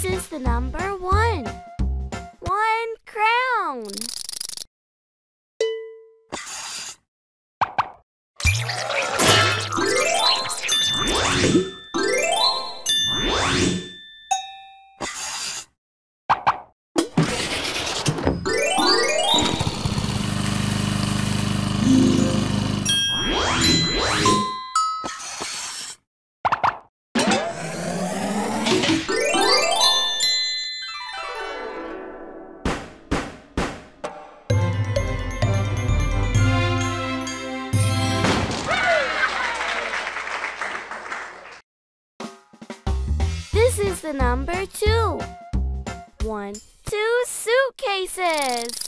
This is the number one. One crown. The number two. One, two suitcases.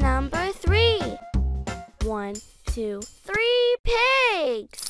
Number three. One, two, three pigs.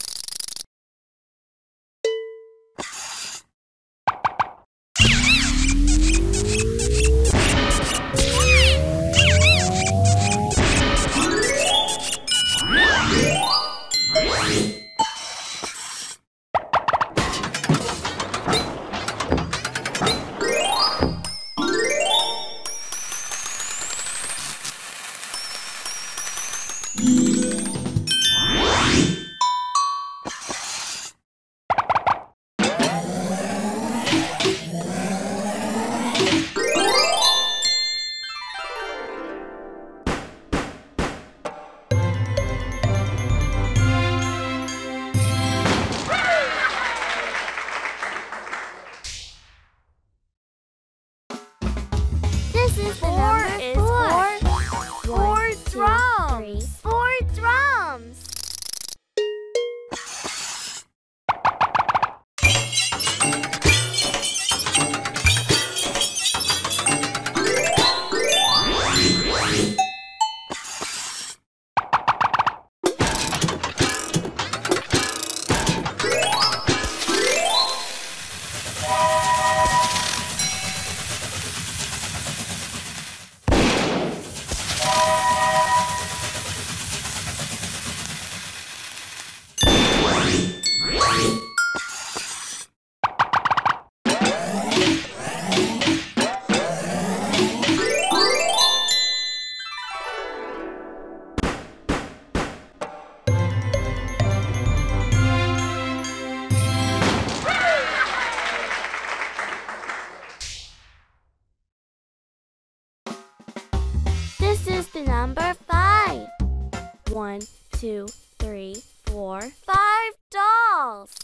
One, two, three, four, five dolls.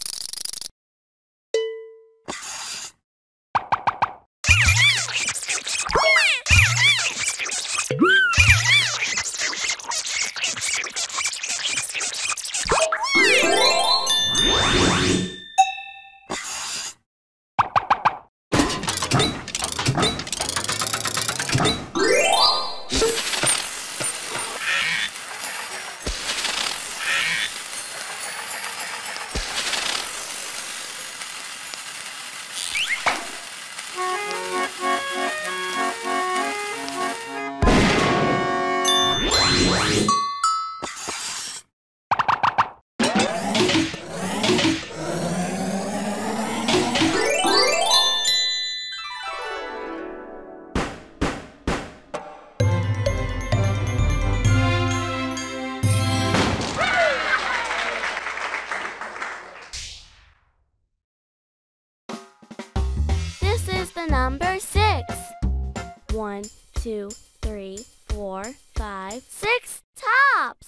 Number six. One, two, three, four, five, six tops.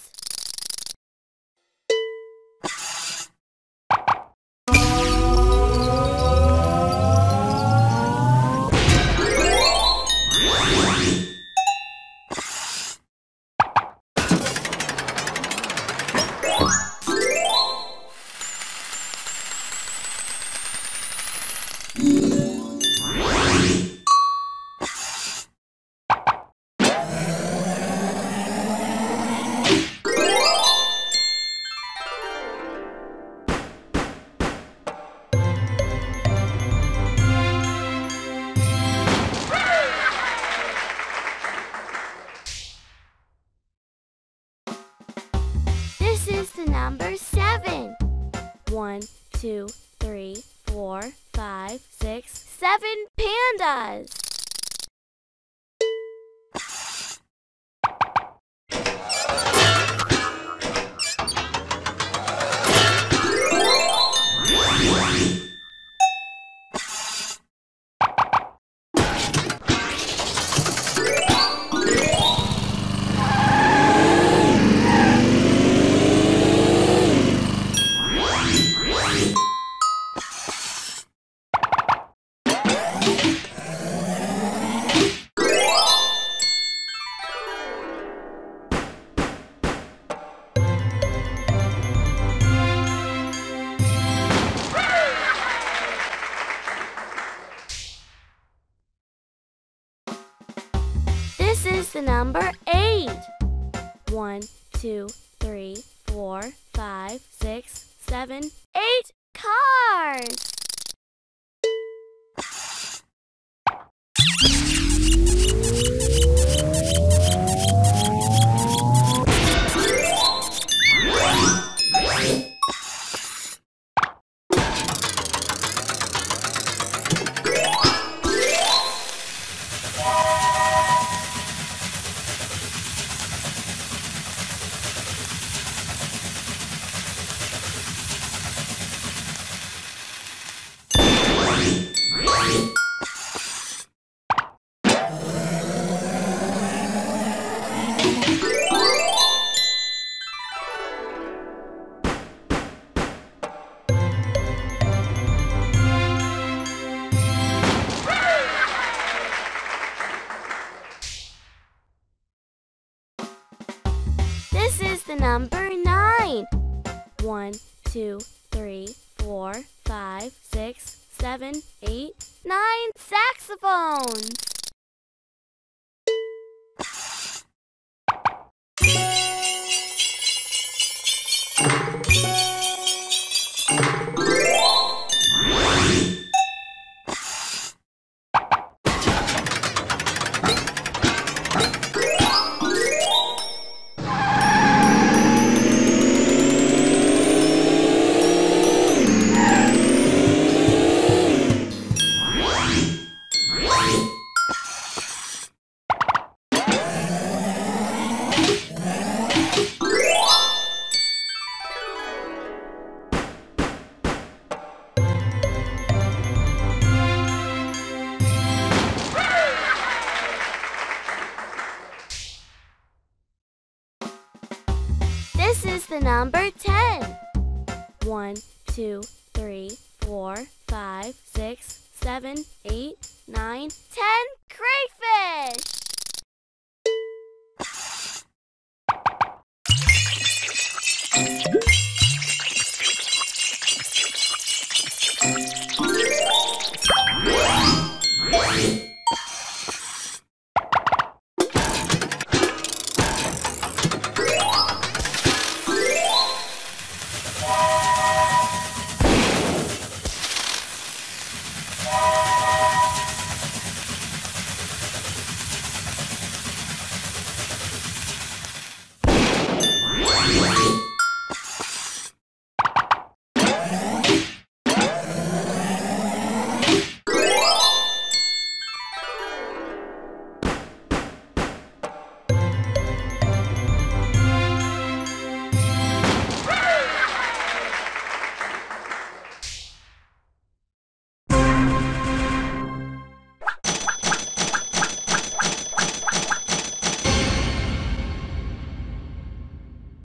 Two, three, four, five, six, seven pandas. The number eight. One, two, three, four, five, six, seven, eight cars. Number nine. One, two, three, four, five, six, seven, eight, nine saxophones. This is the number 10. One, two, three, four, five, six, seven, eight, nine, ten crayfish.